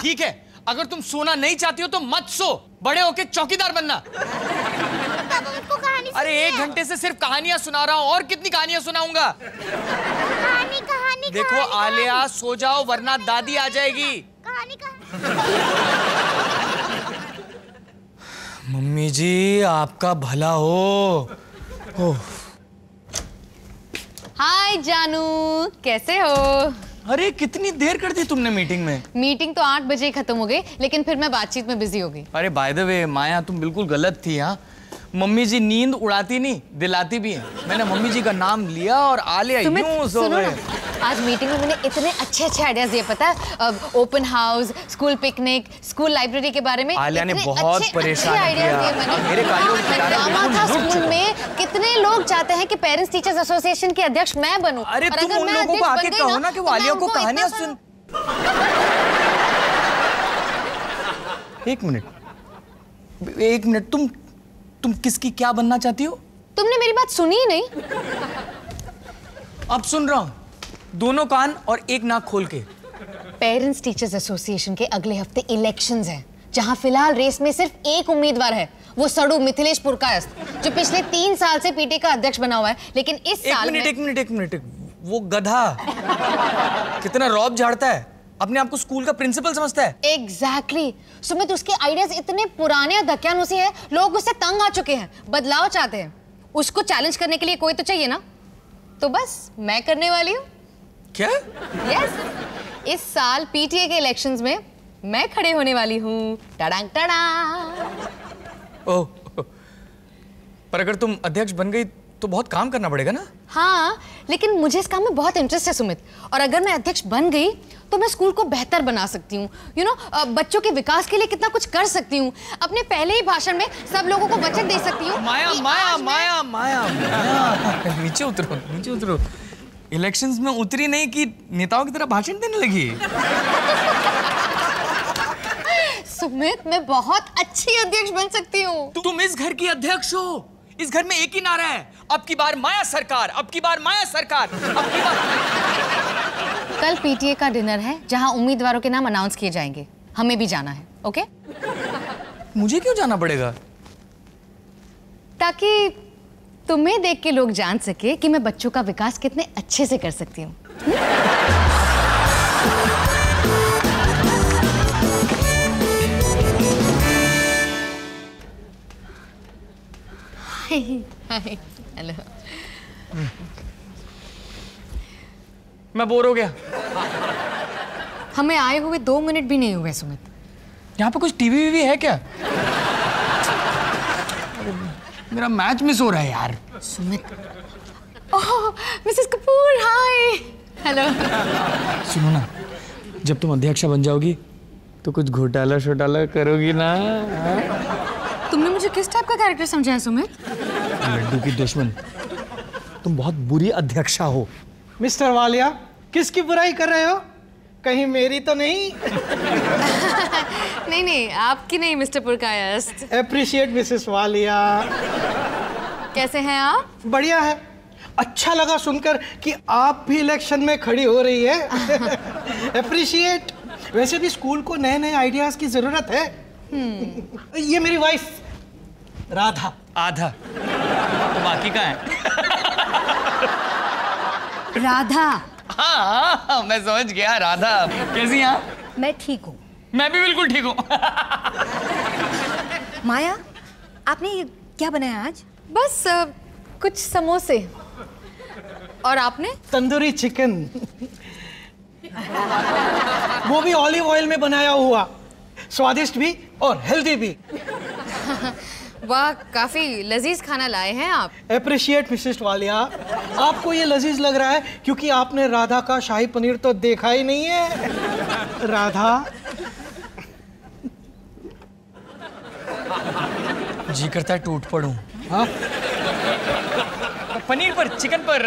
ठीक है अगर तुम सोना नहीं चाहती हो तो मत सो बड़े होके चौकीदार बनना। अरे एक घंटे से सिर्फ़ कहानियाँ सुना रहा हूँ और कितनी कहानियाँ सुनाऊँगा? कहानी कहानी देखो कहानी, आलिया सो जाओ वरना दादी आ जाएगी। कहानी कहानी। मम्मी जी आपका भला हो। हाय जानू कैसे हो? अरे कितनी देर कर दी तुमने मीटिंग में? मीटिंग तो आठ बजे खत्म हो गई लेकिन फिर मैं बातचीत में बिज़ी हो गई। अरे बाय द वे माया तुम बिल्कुल गलत थी हाँ। मम्मी जी नींद उड़ाती नहीं दिलाती भी है। मैंने मम्मी जी का नाम लिया और आलिया यूँ सो गए। आज मीटिंग में मैंने इतने अच्छे अच्छे आइडियाज़ दिए पता है? Open house school picnic school library के बारे में आलिया ने बहुत परेशान बिल्कुल था स्कूल में। कितने लोग चाहते हैं कि पेरेंट्स टीचर्स एसोसिएशन की अध्यक्ष मैं बनूं? अरे तुम उन लोगों को आके कहो ना कि तो वो आलिया को कहानियाँ सुन। एक मिनट। एक मिनट तुम तुम किसकी क्या बनना चाहती हो? तुमने मेरी बात सुनी ही नहीं। अब सुन रहा हूँ। दोनों कान और एक नाक खोल के। पेरेंट्स टीचर्स एसोसिएशन के अगले हफ़्ते इलेक्शंस हैं जहाँ फ़िलहाल रेस में सिर्फ़ एक उम्मीदवार है वो सड़ू मिथिलेश पुरकायस्थ जो पिछले तीन साल से पीटे का अध्यक्ष बना हुआ है लेकिन इस एक साल मिनट में एक मिनट एक मिनट वो गधा। कितना रौब झाड़ता है अपने आप को स्कूल का प्रिंसिपल समझता है। Exactly exactly. सुमित उसके आइडियाज़ इतने पुराने और धक्यानुसी हैं लोग उससे तंग आ चुके हैं बदलाव चाहते हैं। उसको चैलेंज करने के लिए कोई तो चाहिए ना? तो बस मैं करने वाली हूँ। क्या? यस इस साल पीटीए के इलेक्शंस में मैं खड़े होने वाली हूँ। टडांग टडा ओह पर अगर तुम अध्यक्ष बन गई तो बहुत काम करना पड़ेगा ना? हाँ लेकिन मुझे इस काम में बहुत इंटरेस्ट है सुमित। और अगर मैं अध्यक्ष बन गई तो मैं स्कूल को बेहतर बना सकती हूँ। यू नो बच्चों के विकास के लिए कितना कुछ कर सकती हूँ। अपने पहले ही भाषण में सब लोगों को वचन दे सकती हूँ माया माया माया माया। नीचे उतरो नीचे उतरो। इलेक्शंस में उतरी नहीं कि नेताओं की तरह भाषण देने लगी? सुमित मैं बहुत अच्छी अध्यक्ष बन सकती हूँ। तु, तुम इस घर की अध्यक्ष हो। इस घर में एक ही नारा है। अब की बार माया सरकार अब की बार माया सरकार अब की बार कल पीटीए का डिनर है जहाँ उम्मीदवारों के नाम अनाउंस किए जाएँगे। हमें भी जाना है ओके मुझे क्यों जाना पड़ेगा? ताकि तुम्हें देख के लोग जान सके कि मैं बच्चों का विकास कितने अच्छे से कर सकती हूँ। हेलो मैं बोर हो गया। हमें आए हुए दो मिनट भी नहीं हुए सुमित। यहाँ पे कुछ टीवी वीवी है क्या? मेरा मैच मिस हो रहा है यार। Sumit. Oh Mrs Kapoor hi hello सुनो ना जब तुम अध्यक्षा बन जाओगी तो कुछ घोटाला शोटाला करोगी ना? तुमने मुझे किस टाइप का कैरेक्टर समझा है सुमित? लड्डू की दुश्मन। तुम बहुत बुरी अध्यक्षा हो। मिस्टर वालिया किसकी बुराई कर रहे हो? कहीं मेरी तो नहीं। नहीं नहीं आपकी नहीं Mr Purkayastha. Appreciate Mrs Walia कैसे हैं आप? बढ़िया है। अच्छा लगा सुनकर कि आप भी इलेक्शन में खड़ी हो रही है। अप्रिशिएट वैसे भी स्कूल को नए नए आइडियाज़ की ज़रूरत है। ये मेरी वाइफ राधा। आधा। तो बाकी का है। राधा। हाँ, हाँ हाँ, मैं समझ गया राधा। कैसी हैं मैं ठीक हूँ। मैं भी बिल्कुल ठीक हूँ। माया आपने ये क्या बनाया आज? बस अ, कुछ समोसे। और आपने? तंदूरी चिकन। वो भी ऑलिव ऑयल में बनाया हुआ। स्वादिष्ट भी और हेल्दी भी। वाह काफ़ी लजीज खाना लाए हैं आप। Appreciate Mrs Walia. आपको ये लजीज लग रहा है क्योंकि आपने राधा का शाही पनीर तो देखा ही नहीं है। राधा जी करता है टूट पड़ू। हाँ। पनीर पर चिकन पर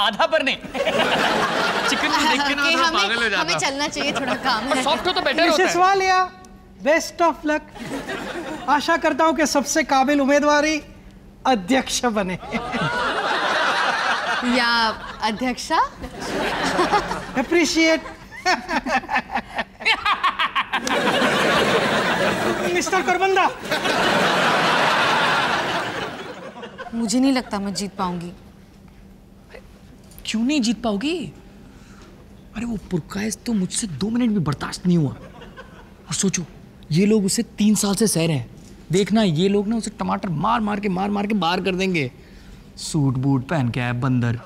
आधा पर नहीं। चिकन को देख के ना हमें पागल हो हमें चलना चाहिए थोड़ा काम है। सॉफ्ट हो तो बेटर होता है। वालिया बेस्ट ऑफ़ लक आशा करता हूँ कि सबसे काबिल उम्मीदवारी अध्यक्ष बने। या अध्यक्षा? Appreciate Mr Karbanda. मुझे नहीं लगता मैं जीत पाऊँगी। क्यों नहीं जीत पाओगी? अरे वो पुरकाइस तो मुझसे दो मिनट भी बर्दाश्त नहीं हुआ। और सोचो ये लोग उसे तीन साल से सह रहे हैं। देखना ये लोग ना उसे टमाटर मार मार के मार मार के बाहर कर देंगे। सूट बूट पहन के आया बंदर।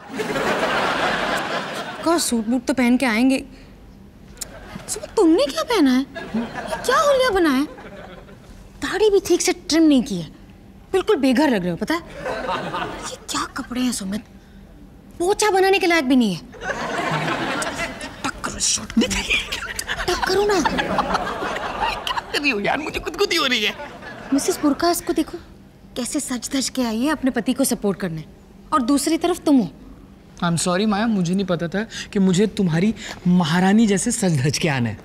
सूट बूट तो पहन के आएँगे? सुमित तुमने क्या पहना है? क्या होलिया बना है? दाढ़ी भी ठीक से ट्रिम नहीं की है। बिल्कुल बेघर लग रहे हो पता है? ये क्या कपड़े हैं सुमित? पोछा बनाने के लायक भी नहीं है। टक करो ना। कर रही हो यार? मुझे खुद हो रही है। मिसेस पुरकास को देखो कैसे सज धज के आई है अपने पति को सपोर्ट करने। और दूसरी तरफ़ तुम हो। आई एम सॉरी माया मुझे नहीं पता था कि मुझे तुम्हारी महारानी जैसे सज धज के आना है।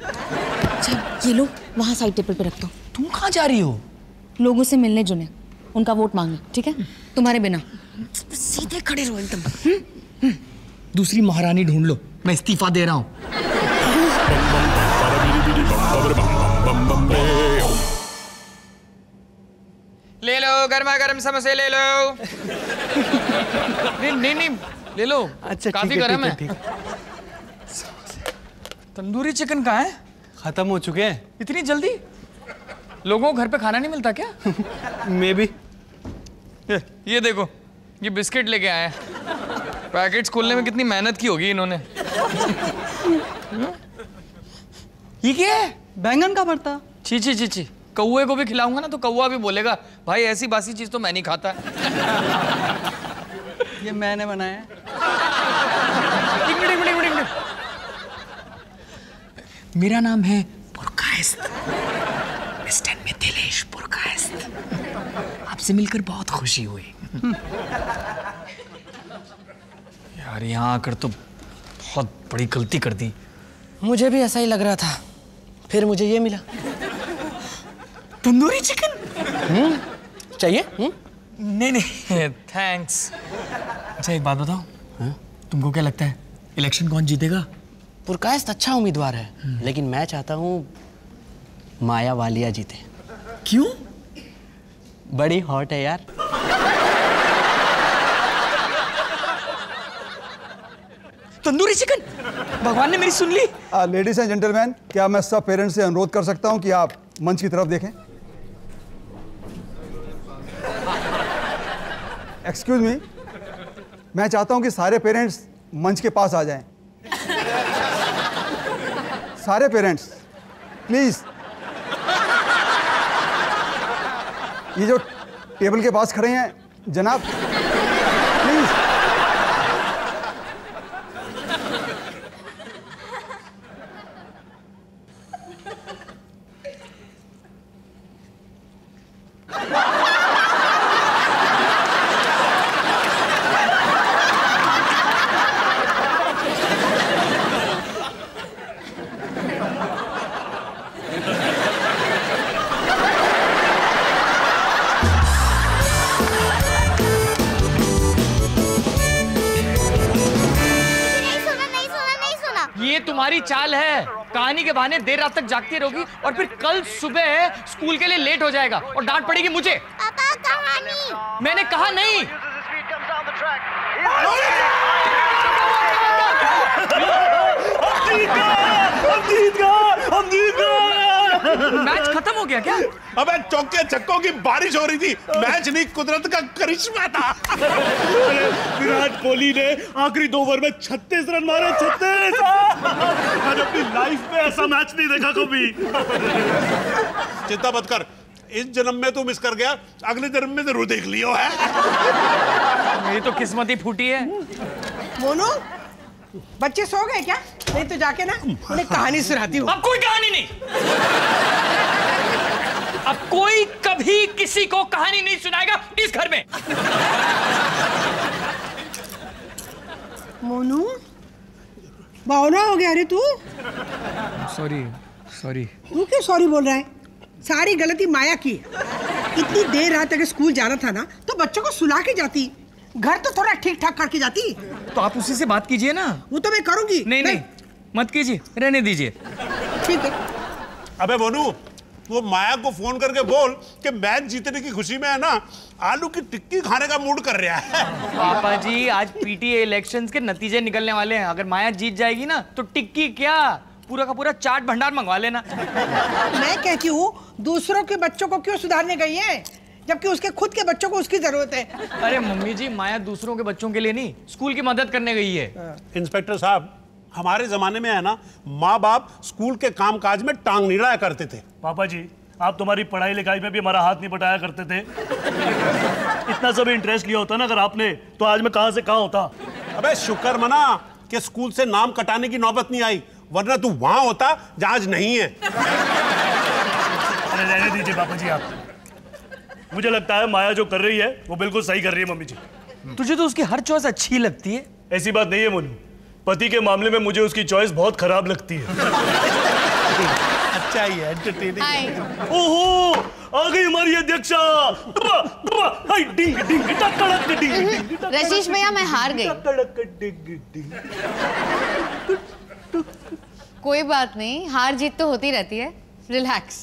चल ये लो वहाँ साइड टेबल पे रख दो तुम कहाँ जा रही हो? लोगों से मिलने जुने। उनका वोट मांगे ठीक है? तुम्हारे बिना। सीधे खड़े रहो एकदम। दूसरी महारानी ढूंढ लो। मैं इस्तीफा दे रहा हूँ। ले लो गर्मा गर्म समोसे ले लो। नहीं नहीं नहीं। ले लो। अच्छा, काफ़ी गर्म है तंदूरी चिकन कहाँ है? खत्म हो चुके हैं। इतनी जल्दी? लोगों को घर पे खाना नहीं मिलता क्या? मे भी ये, ये देखो ये बिस्किट लेके आए हैं। पैकेट्स खोलने में कितनी मेहनत की होगी इन्होंने। ये क्या है? बैंगन का भरता। छी छी छी छी। कौए को भी खिलाऊँगा ना तो कौआ भी बोलेगा भाई ऐसी बासी चीज़ तो मैं नहीं खाता। ये मैंने बनाया एक मिनट एक मिनट एक मिनट, एक मिनट मेरा नाम है पुरकायस्त। मिस्टर मिथिलेश पुरकायस्त। आपसे मिलकर बहुत खुशी हुई। यार यहाँ आकर तो बहुत बड़ी गलती कर दी। मुझे भी ऐसा ही लग रहा था। फिर मुझे ये मिला। तंदूरी चिकन? चाहिए? हुँ? नहीं नहीं थैंक्स अच्छा एक बात बताओ। तुमको क्या लगता है? इलेक्शन कौन जीतेगा? पुरकायस्त अच्छा उम्मीदवार है लेकिन मैं चाहता हूँ माया वालिया जीते। क्यों? बड़ी हॉट है यार। तंदूरी चिकन। भगवान ने मेरी सुन ली। लेडीज़ एंड जेंटलमैन क्या मैं सब पेरेंट्स से अनुरोध कर सकता हूँ कि आप मंच की तरफ़ देखें? एक्सक्यूज मी मैं चाहता हूँ कि सारे पेरेंट्स मंच के पास आ जाएँ। सारे पेरेंट्स प्लीज़ ये जो टेबल के पास खड़े हैं, जनाब। ये तुम्हारी चाल है। कहानी के बहाने देर रात तक जागती रहोगी और फिर कल सुबह स्कूल के लिए लेट हो जाएगा और डांट पड़ेगी मुझे। पापा कहानी। मैंने कहा नहीं। मैच खत्म हो गया क्या? अबे चौके छक्कों की बारिश हो रही थी। मैच नहीं कुदरत का करिश्मा था। विराट कोहली ने आखिरी दो ओवर में 36 रन मारे 36 मैंने अपनी लाइफ में ऐसा मैच नहीं देखा कभी। चिंता मत कर। इस जन्म में तू मिस कर गया। अगले जन्म में ज़रूर देख लियो है? मेरी तो किस्मत ही फूटी है। मोनू बच्चे सो गए क्या? नहीं तो जाके ना उन्हें कहानी सुनाती हूँ। अब कोई कहानी नहीं। अब कोई कभी किसी को कहानी नहीं सुनाएगा इस घर में। मोनू बावना हो गया अरे तू। सॉरी सॉरी तू क्यों सॉरी बोल रहा है? सारी गलती माया की इतनी देर रात अगर स्कूल जाना था ना तो बच्चों को सुला के जाती। घर तो थोड़ा ठीक ठाक करके जाती। तो आप उसी से बात कीजिए ना। वो तो मैं करूँगी। नहीं नहीं मत कीजिए रहने दीजिए। ठीक है। अबे मोनू वो माया को फ़ोन करके बोल कि मैच जीतने की खुशी में है ना आलू की टिक्की खाने का मूड कर रहा है। पापा जी आज पीटीए इलेक्शंस के नतीजे निकलने वाले हैं। अगर माया जीत जाएगी ना तो टिक्की क्या? पूरा का पूरा चाट भंडार मंगवा लेना। मैं कहती हूँ दूसरों के बच्चों को क्यों सुधारने गई है? जबकि उसके खुद के बच्चों को उसकी ज़रूरत है। अरे मम्मी जी माया दूसरों के बच्चों के लिए नहीं स्कूल की मदद करने गई है। इंस्पेक्टर साहब हमारे जमाने में है ना माँ बाप स्कूल के काम काज में टांग नहीं रहा करते थे। पापा जी आप तुम्हारी पढ़ाई लिखाई में भी हमारा हाथ नहीं बटाया करते थे। इतना सब इंटरेस्ट लिया होता ना अगर आपने तो आज मैं कहाँ से कहाँ होता? अबे शुक्र मना कि स्कूल से नाम कटाने की नौबत नहीं आई वरना तू वहाँ होता जहाँ आज नहीं है। रहने दीजिए पापा जी आप। मुझे लगता है माया जो कर रही है वो बिल्कुल सही कर रही है मम्मी जी। तुझे तो उसकी हर चॉइस अच्छी लगती है। ऐसी बात नहीं है मोनू। पति के मामले में मुझे उसकी चॉइस बहुत खराब लगती है। अच्छा ही है। हाय ओहो आ गई हमारी अध्यक्षा। हाय, डिंग डिंग टक, टड़क, डिंग रशीश भैया मैं हार गई। टक, डिंग डिंग। कोई बात नहीं हार जीत तो होती रहती है। रिलैक्स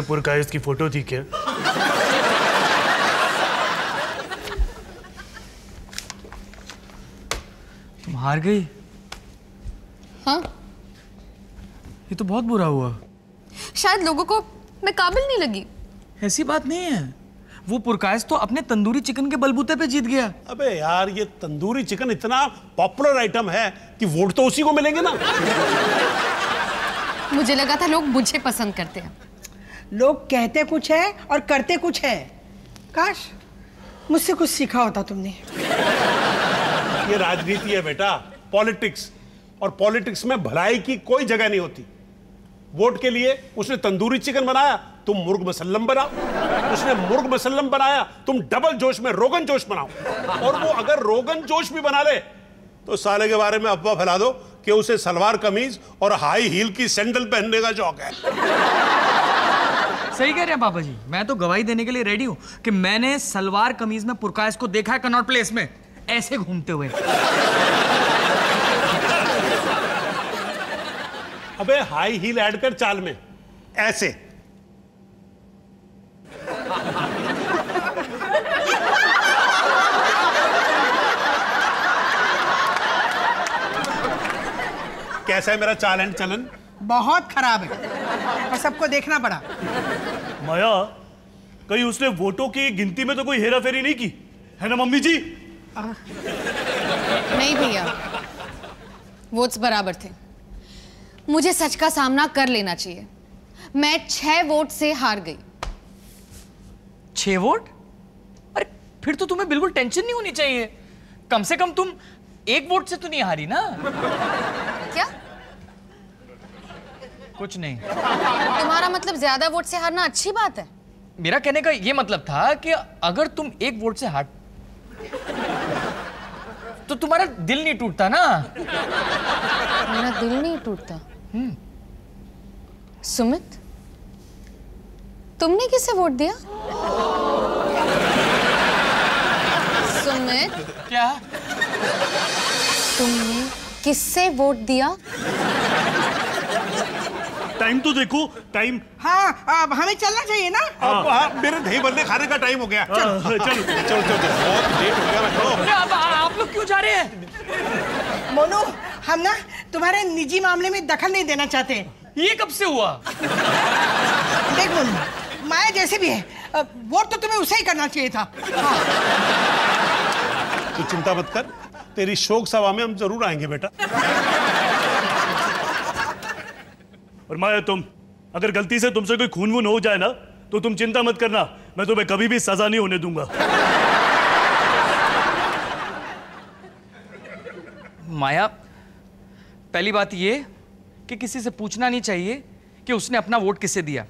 में पुरकायस की फ़ोटो थी क्या तुम हार गई? हाँ। ये तो बहुत बुरा हुआ। शायद लोगों को मैं काबिल नहीं लगी। ऐसी बात नहीं है। वो पुरकायस तो अपने तंदूरी चिकन के बलबूते पे जीत गया। अबे यार ये तंदूरी चिकन इतना पॉपुलर आइटम है कि वोट तो उसी को मिलेंगे ना। मुझे लगा था लोग मुझे पसंद करते हैं। लोग कहते कुछ है और करते कुछ है। काश मुझसे कुछ सीखा होता तुमने। ये राजनीति है बेटा, पॉलिटिक्स। और पॉलिटिक्स में भलाई की कोई जगह नहीं होती। वोट के लिए उसने तंदूरी चिकन बनाया, तुम मुर्ग मसल्लम बनाओ। उसने मुर्ग मसल्लम बनाया, तुम डबल जोश में रोगन जोश बनाओ। और वो अगर रोगन जोश भी बना ले तो साले के बारे में अफवाह फैला दो कि उसे सलवार कमीज और हाई हील की सैंडल पहनने का शौक है। सही कह रहे हैं पापा जी मैं तो गवाही देने के लिए रेडी हूँ कि मैंने सलवार कमीज में पुरकायस को देखा है कनॉट प्लेस में। ऐसे घूमते हुए। अबे हाई हील ऐड कर चाल में। ऐसे। कैसा है मेरा चाल एंड चलन? बहुत खराब है। और सबको देखना पड़ा। माया कहीं उसने वोटों की गिनती में तो कोई हेरा फेरी नहीं की? है ना मम्मी जी? आ, नहीं भैया वोट्स बराबर थे। मुझे सच का सामना कर लेना चाहिए। मैं छह वोट से हार गई। छह वोट? अरे फिर तो तुम्हें बिल्कुल टेंशन नहीं होनी चाहिए। कम से कम तुम एक वोट से तो नहीं हारी ना। कुछ नहीं। तुम्हारा मतलब ज़्यादा वोट से हारना अच्छी बात है? मेरा कहने का ये मतलब था कि अगर तुम एक वोट से हार तो तुम्हारा दिल नहीं टूटता ना? मेरा दिल नहीं टूटता। सुमित तुमने किसे वोट दिया? सुमित क्या? तुमने किससे वोट दिया? टाइम तो देखो टाइम हाँ अब हमें चलना चाहिए ना? अब हाँ, मेरे दही बल्ले खाने का टाइम हो गया। हाँ, चलो। चलो। चलो चलो बहुत लेट हो गया अरे आप, लोग क्यों जा रहे हैं? मोनू हम ना तुम्हारे निजी मामले में दखल नहीं देना चाहते। ये कब से हुआ? देख मोनू माया जैसे भी है वोट तो तुम्हें उसे ही करना चाहिए था। हाँ। तू चिंता मत कर तेरी शोक सभा में हम ज़रूर आएँगे बेटा। और माया तुम अगर गलती से तुमसे कोई खून वून हो जाए ना तो तुम चिंता मत करना मैं तुम्हें कभी भी सजा नहीं होने दूँगा। माया पहली बात ये कि किसी से पूछना नहीं चाहिए कि उसने अपना वोट किसे दिया।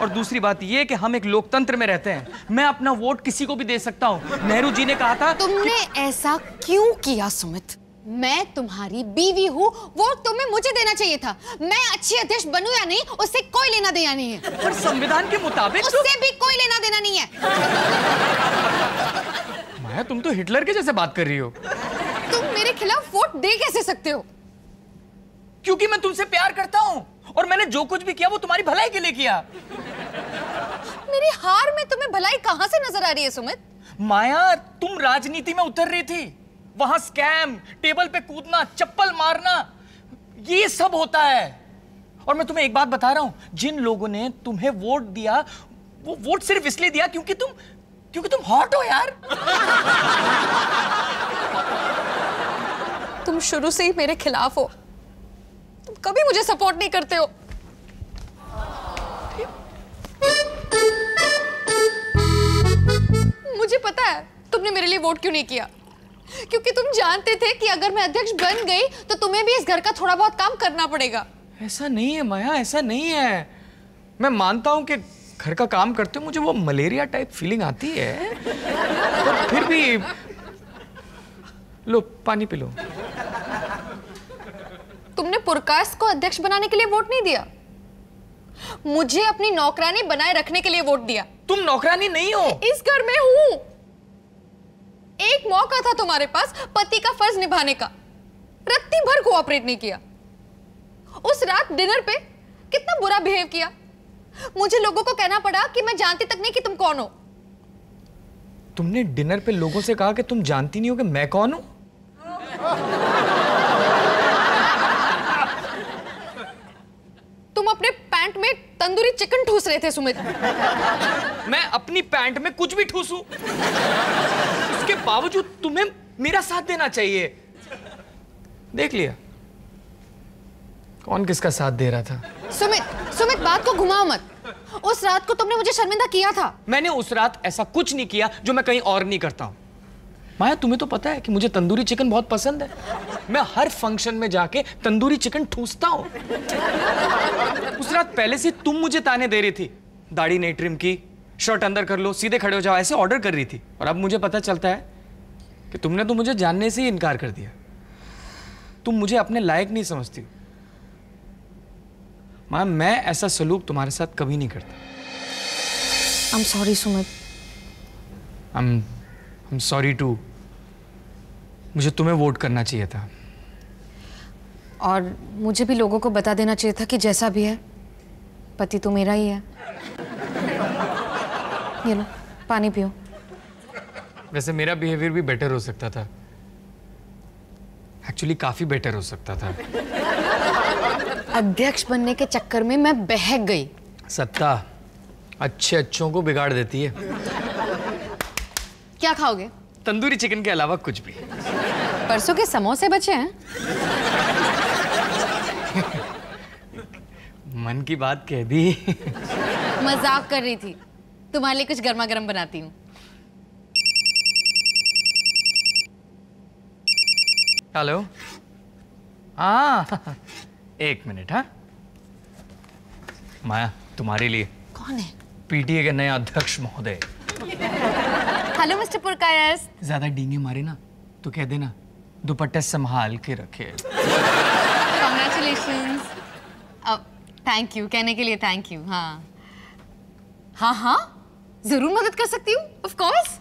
और दूसरी बात ये कि हम एक लोकतंत्र में रहते हैं। मैं अपना वोट किसी को भी दे सकता हूँ। नेहरू जी ने कहा था तुमने कि... ऐसा क्यों किया सुमित? मैं तुम्हारी बीवी हूँ वो तुम्हें मुझे देना चाहिए था। मैं अच्छी अध्यक्ष बनू या नहीं उससे कोई लेना देना नहीं है। पर संविधान के मुताबिक तो- उससे भी कोई लेना देना नहीं है। माया तुम तो हिटलर के जैसे बात कर रही हो। तुम मेरे खिलाफ वोट दे कैसे सकते हो? क्योंकि मैं तुमसे प्यार करता हूँ और मैंने जो कुछ भी किया वो तुम्हारी भलाई के लिए किया। मेरी हार में तुम्हें भलाई कहाँ से नज़र आ रही है सुमित? माया तुम राजनीति में उतर रही थी। वहाँ स्कैम, टेबल पे कूदना, चप्पल मारना, ये सब होता है। और मैं तुम्हें एक बात बता रहा हूँ, जिन लोगों ने तुम्हें वोट दिया, वो वोट सिर्फ़ इसलिए दिया क्योंकि तुम क्योंकि तुम हॉट हो यार। तुम शुरू से ही मेरे खिलाफ हो। तुम कभी मुझे सपोर्ट नहीं करते हो। मुझे पता है, तुमने मेरे लिए वोट क्यों नहीं किया? क्योंकि तुम जानते थे कि अगर मैं अध्यक्ष बन गई तो तुम्हें भी इस घर का थोड़ा बहुत काम करना पड़ेगा। ऐसा नहीं है माया ऐसा नहीं है। मैं मानता हूँ कि घर का काम करते हो मुझे वो मलेरिया टाइप फीलिंग आती है। पर फिर भी लो पानी पी लो। तुमने पुरकाश को अध्यक्ष बनाने के लिए वोट नहीं दिया? मुझे अपनी नौकरानी बनाए रखने के लिए वोट दिया। तुम नौकरानी नहीं हो। इस घर में हूँ। एक मौका था तुम्हारे पास पति का फ़र्ज़ निभाने का। रत्ती भर कोऑपरेट नहीं किया। उस रात डिनर पे कितना बुरा बिहेव किया। मुझे लोगों को कहना पड़ा कि मैं जानती तक नहीं कि तुम कौन हो। तुमने डिनर पे लोगों से कहा कि तुम जानती नहीं हो कि मैं कौन हूँ तुम अपने पैंट में तंदूरी चिकन ठूस रहे थे सुमित। मैं अपनी पैंट में कुछ भी ठूसूं। उसके बावजूद तुम्हें मेरा साथ देना चाहिए। देख लिया। कौन किसका साथ दे रहा था? सुमित सुमित बात को घुमाओ मत। उस रात को तुमने मुझे शर्मिंदा किया था। मैंने उस रात ऐसा कुछ नहीं किया जो मैं कहीं और नहीं करता हूँ। माया तुम्हें तो पता है कि मुझे तंदूरी चिकन बहुत पसंद है। मैं हर फ़ंक्शन में जाके तंदूरी चिकन ठूसता हूँ। उस रात पहले से तुम मुझे ताने दे रही थी। दाढ़ी नहीं ट्रिम की शर्ट अंदर कर लो सीधे खड़े हो जाओ ऐसे ऑर्डर कर रही थी। और अब मुझे पता चलता है कि तुमने तो मुझे जानने से ही इनकार कर दिया। तुम मुझे अपने लायक नहीं समझती माया मैं ऐसा सलूक तुम्हारे साथ कभी नहीं करता। I am sorry Sumit. I am I am sorry too मुझे तुम्हें वोट करना चाहिए था। और मुझे भी लोगों को बता देना चाहिए था कि जैसा भी है पति तो मेरा ही है। ये लो पानी पियो। वैसे मेरा बिहेवियर भी बेटर हो सकता था। एक्चुअली काफ़ी बेटर हो सकता था। अध्यक्ष बनने के चक्कर में मैं बहक गई। सत्ता अच्छे अच्छों को बिगाड़ देती है। क्या खाओगे? तंदूरी चिकन के अलावा कुछ भी। परसों के समोसे बचे हैं? मन की बात कह दी। मज़ाक कर रही थी। तुम्हारे लिए कुछ गर्मा गर्म बनाती हूँ। हेलो। हाँ। एक मिनट हाँ। माया तुम्हारे लिए कौन है? पीटीए के नए अध्यक्ष महोदय। हेलो मिस्टर पुरकायस ज़्यादा डींगे मारे ना तो कह देना दुपट्टे संभाल के रखे। कॉन्ग्रेचुलेशंस थैंक यू कहने के लिए थैंक यू हाँ। हाँ हाँ? ज़रूर मदद कर सकती हूँ? ऑफ़ कोर्स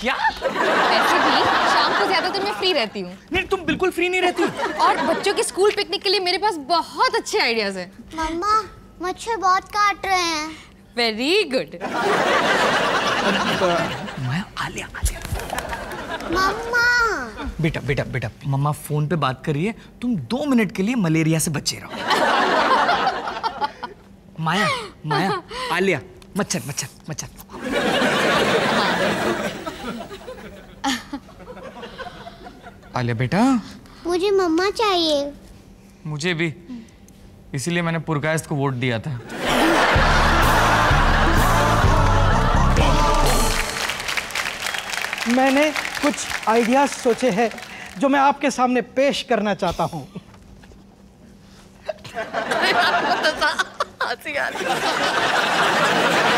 क्या? वैसे भी शाम को ज़्यादातर मैं फ्री रहती हूँ। नहीं तुम बिल्कुल फ्री नहीं रहती। और बच्चों के स्कूल पिकनिक के लिए मेरे पास बहुत अच्छे आइडियाज़ हैं। मम्मा मच्छर बहुत काट रहे हैं। Very good Alia Alia. मम्मा। बेटा बेटा बेटा मम्मा फ़ोन पे बात कर रही है तुम दो मिनट के लिए मलेरिया से बचे रहो। माया माया आलिया मच्छर मच्छर मच्छर। आलिया बेटा। मुझे मम्मा चाहिए। मुझे भी। इसीलिए मैंने पुरकायस्त को वोट दिया था। मैंने कुछ आइडियाज़ सोचे हैं जो मैं आपके सामने पेश करना चाहता हूँ। bum